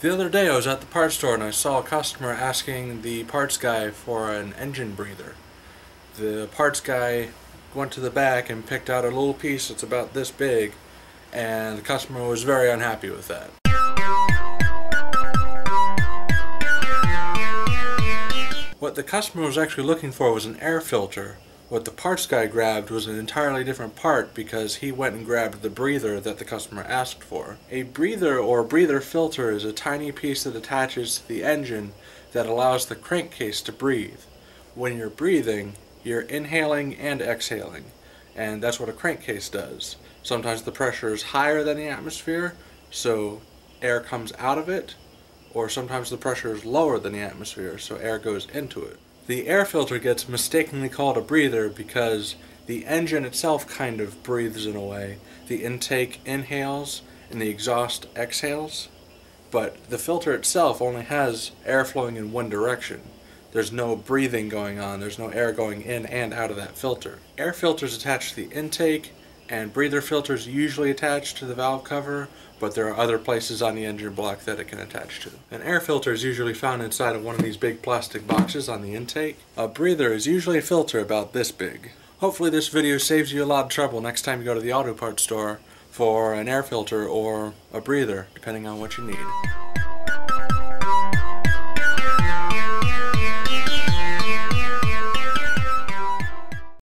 The other day I was at the parts store and I saw a customer asking the parts guy for an engine breather. The parts guy went to the back and picked out a little piece that's about this big and the customer was very unhappy with that. What the customer was actually looking for was an air filter what the parts guy grabbed was an entirely different part because he went and grabbed the breather that the customer asked for. A breather or breather filter is a tiny piece that attaches to the engine that allows the crankcase to breathe. When you're breathing, you're inhaling and exhaling, and that's what a crankcase does. Sometimes the pressure is higher than the atmosphere, so air comes out of it, or sometimes the pressure is lower than the atmosphere, so air goes into it. The air filter gets mistakenly called a breather because the engine itself kind of breathes in a way. The intake inhales and the exhaust exhales, but the filter itself only has air flowing in one direction. There's no breathing going on, there's no air going in and out of that filter. Air filters attach to the intake and breather filters usually attach to the valve cover, but there are other places on the engine block that it can attach to. An air filter is usually found inside of one of these big plastic boxes on the intake. A breather is usually a filter about this big. Hopefully this video saves you a lot of trouble next time you go to the auto parts store for an air filter or a breather, depending on what you need.